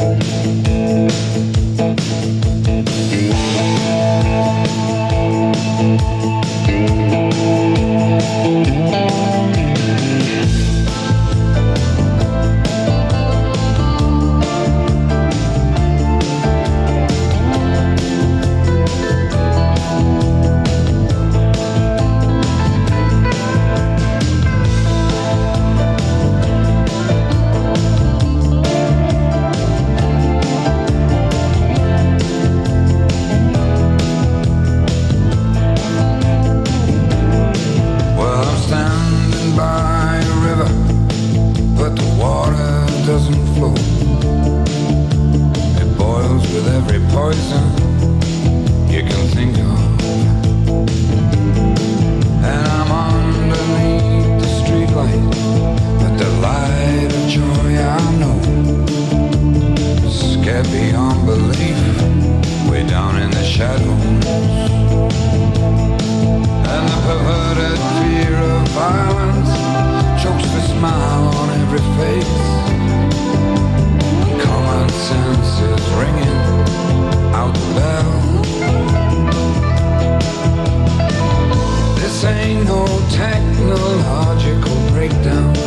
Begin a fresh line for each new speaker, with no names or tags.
Thank poison you can think of. And I'm underneath the streetlight. technological breakdown.